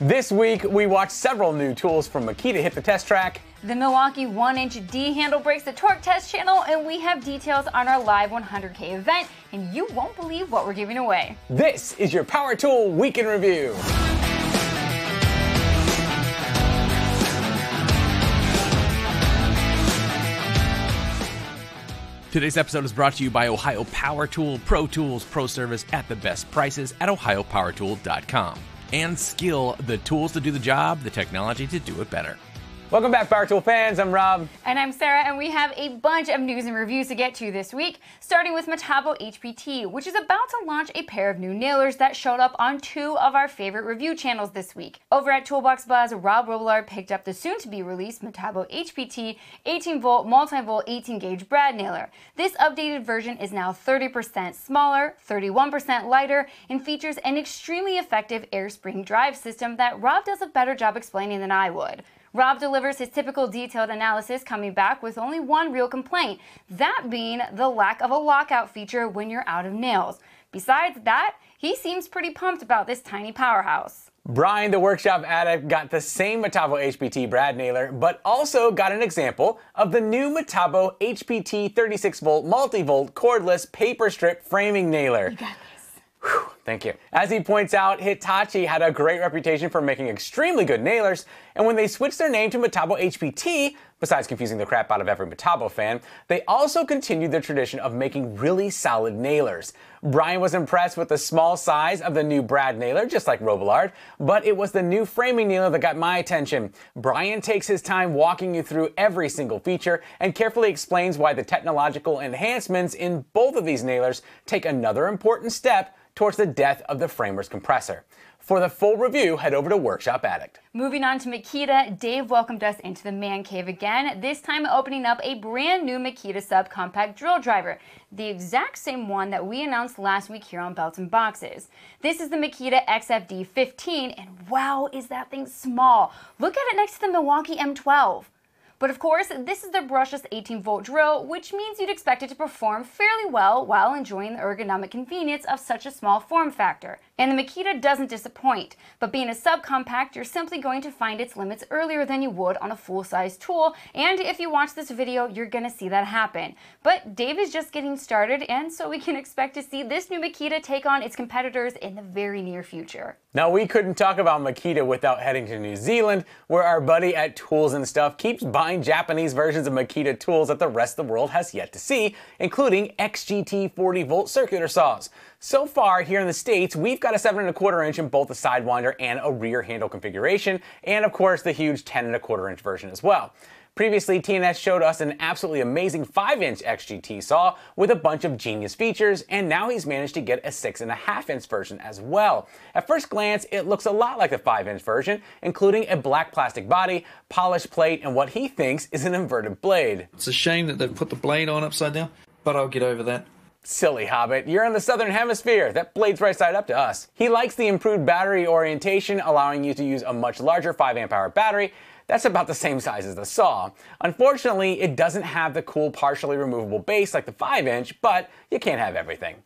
This week, we watched several new tools from Makita hit the test track. The Milwaukee 1-inch D handle breaks the torque test channel, and we have details on our live 100K event, and you won't believe what we're giving away. This is your Power Tool Week in Review. Today's episode is brought to you by Ohio Power Tool, Pro Tools, Pro Service at the best prices at ohiopowertool.com and Skil the tools to do the job, the technology to do it better. Welcome back, Power Tool fans. I'm Rob. And I'm Sarah, and we have a bunch of news and reviews to get to this week, starting with Metabo HPT, which is about to launch a pair of new nailers that showed up on two of our favorite review channels this week. Over at Toolbox Buzz, Rob Robillard picked up the soon to be released Metabo HPT 18 volt multi volt 18 gauge brad nailer. This updated version is now 30% smaller, 31% lighter, and features an extremely effective air spring drive system that Rob does a better job explaining than I would. Rob delivers his typical detailed analysis, coming back with only one real complaint that being the lack of a lockout feature when you're out of nails. Besides that, he seems pretty pumped about this tiny powerhouse. Brian, the workshop addict, got the same Metabo HPT brad nailer, but also got an example of the new Metabo HPT 36 volt multi-volt cordless paper strip framing nailer. You got Whew, thank you. As he points out, Hitachi had a great reputation for making extremely good nailers, and when they switched their name to Metabo HPT, besides confusing the crap out of every Metabo fan, they also continued their tradition of making really solid nailers. Brian was impressed with the small size of the new Brad nailer, just like Robillard, but it was the new framing nailer that got my attention. Brian takes his time walking you through every single feature and carefully explains why the technological enhancements in both of these nailers take another important step towards the death of the framer's compressor. For the full review, head over to Workshop Addict. Moving on to Makita, Dave welcomed us into the man cave again, this time opening up a brand new Makita subcompact drill driver, the exact same one that we announced last week here on Belts and Boxes. This is the Makita XFD 15, and wow, is that thing small! Look at it next to the Milwaukee M12. But of course, this is the brushless 18 volt drill, which means you'd expect it to perform fairly well while enjoying the ergonomic convenience of such a small form factor. And the Makita doesn't disappoint, but being a subcompact, you're simply going to find its limits earlier than you would on a full-size tool, and if you watch this video, you're gonna see that happen. But Dave is just getting started, and so we can expect to see this new Makita take on its competitors in the very near future. Now, we couldn't talk about Makita without heading to New Zealand, where our buddy at Tools and Stuff keeps buying Japanese versions of Makita tools that the rest of the world has yet to see, including XGT 40 volt circular saws. So far, here in the States, we've got a 7 and a quarter inch in both the Sidewinder and a rear handle configuration, and of course the huge 10 and a quarter inch version as well. Previously, TNS showed us an absolutely amazing 5-inch XGT saw with a bunch of genius features, and now he's managed to get a 6.5-inch version as well. At first glance, it looks a lot like the 5-inch version, including a black plastic body, polished plate, and what he thinks is an inverted blade. It's a shame that they've put the blade on upside down, but I'll get over that. Silly Hobbit, you're in the southern hemisphere. That blade's right side up to us. He likes the improved battery orientation, allowing you to use a much larger 5 amp hour battery. That's about the same size as the saw. Unfortunately, it doesn't have the cool partially removable base like the 5 inch, but you can't have everything.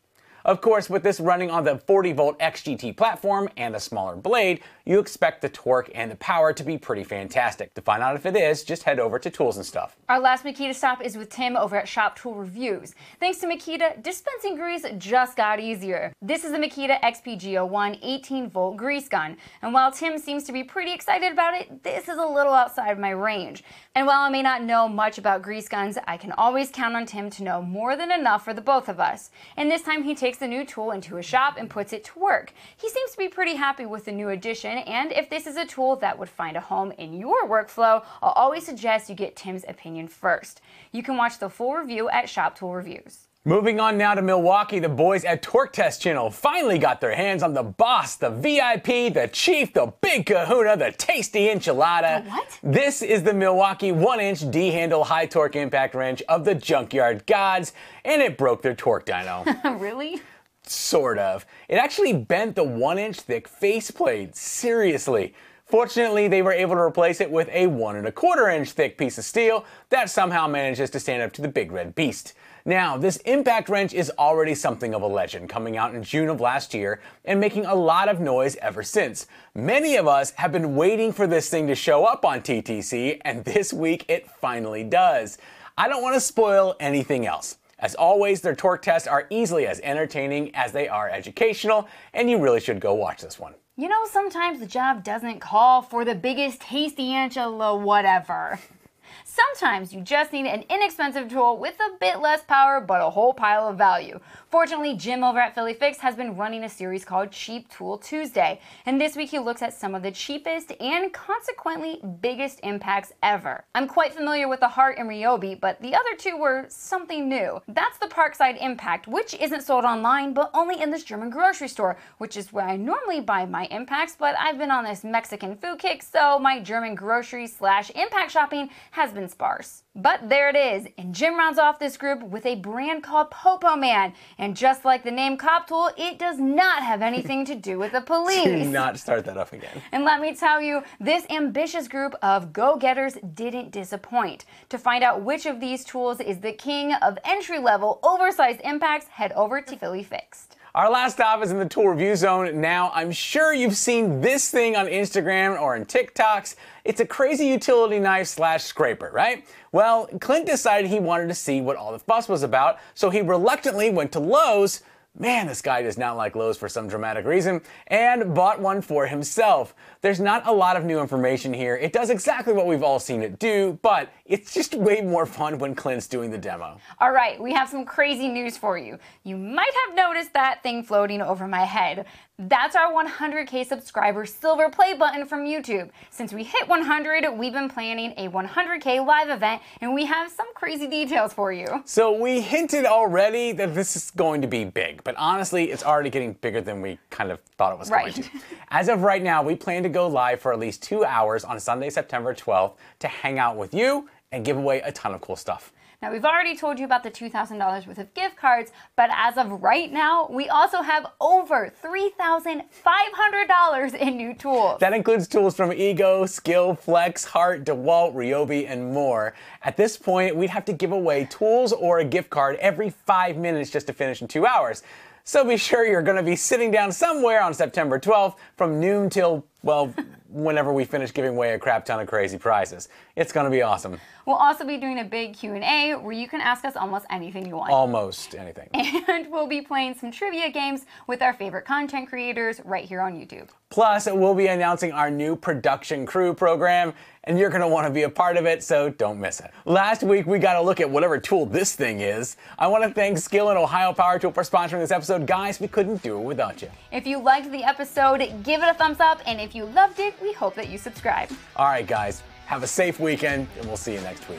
Of course, with this running on the 40 volt XGT platform and a smaller blade, you expect the torque and the power to be pretty fantastic. To find out if it is, just head over to Tools and Stuff. Our last Makita stop is with Tim over at Shop Tool Reviews. Thanks to Makita, dispensing grease just got easier. This is the Makita XPG01 18 volt grease gun, and while Tim seems to be pretty excited about it, this is a little outside of my range. And while I may not know much about grease guns, I can always count on Tim to know more than enough for the both of us. And this time he takes takes the new tool into a shop and puts it to work. He seems to be pretty happy with the new addition, and if this is a tool that would find a home in your workflow, I'll always suggest you get Tim's opinion first. You can watch the full review at Shop Tool Reviews. Moving on now to Milwaukee, the boys at Torque Test Channel finally got their hands on the boss, the VIP, the chief, the big kahuna, the tasty enchilada. The what? This is the Milwaukee 1-inch D-handle high torque impact wrench of the Junkyard Gods, and it broke their torque dyno. really? Sort of. It actually bent the 1-inch thick faceplate. Seriously. Fortunately, they were able to replace it with a one and a quarter inch thick piece of steel that somehow manages to stand up to the big red beast. Now, this impact wrench is already something of a legend, coming out in June of last year and making a lot of noise ever since. Many of us have been waiting for this thing to show up on TTC, and this week it finally does. I don't want to spoil anything else. As always, their torque tests are easily as entertaining as they are educational, and you really should go watch this one. You know, sometimes the job doesn't call for the biggest tasty Angela whatever. Sometimes you just need an inexpensive tool with a bit less power but a whole pile of value. Fortunately, Jim over at Philly Fixed has been running a series called Cheap Tool Tuesday, and this week he looks at some of the cheapest and consequently biggest impacts ever. I'm quite familiar with the Hart and Ryobi, but the other two were something new. That's the Parkside Impact, which isn't sold online but only in this German grocery store, which is where I normally buy my impacts, but I've been on this Mexican food kick, so my German grocery slash impact shopping has been sparse. But there it is, and Jim rounds off this group with a brand called Popoman. And just like the name Cop Tool, it does not have anything to do with the police. Do not start that up again. And let me tell you, this ambitious group of go getters didn't disappoint. To find out which of these tools is the king of entry level, oversized impacts, head over to Philly Fixed. Our last stop is in the tool review zone. Now, I'm sure you've seen this thing on Instagram or in TikToks. It's a crazy utility knife slash scraper, right? Well, Clint decided he wanted to see what all the fuss was about, so he reluctantly went to Lowe's Man, this guy does not like Lowe's for some dramatic reason, and bought one for himself. There's not a lot of new information here. It does exactly what we've all seen it do, but it's just way more fun when Clint's doing the demo. All right, we have some crazy news for you. You might have noticed that thing floating over my head. That's our 100k subscriber silver play button from YouTube. Since we hit 100, we've been planning a 100k live event and we have some crazy details for you. So we hinted already that this is going to be big, but honestly, it's already getting bigger than we kind of thought it was right. going to. As of right now, we plan to go live for at least two hours on Sunday, September 12th to hang out with you and give away a ton of cool stuff. Now, we've already told you about the $2,000 worth of gift cards, but as of right now, we also have over $3,500 in new tools. That includes tools from Ego, Skil, Flex, Hart, DeWalt, Ryobi, and more. At this point, we'd have to give away tools or a gift card every five minutes just to finish in two hours. So be sure you're going to be sitting down somewhere on September 12th from noon till, well, whenever we finish giving away a crap ton of crazy prizes. It's going to be awesome. We'll also be doing a big Q&A where you can ask us almost anything you want. Almost anything. And we'll be playing some trivia games with our favorite content creators right here on YouTube. Plus, we'll be announcing our new production crew program, and you're going to want to be a part of it, so don't miss it. Last week, we got a look at whatever tool this thing is. I want to thank Skil and Ohio Power Tool for sponsoring this episode. Guys, we couldn't do it without you. If you liked the episode, give it a thumbs up, and if you loved it, we hope that you subscribe. All right, guys, have a safe weekend, and we'll see you next week.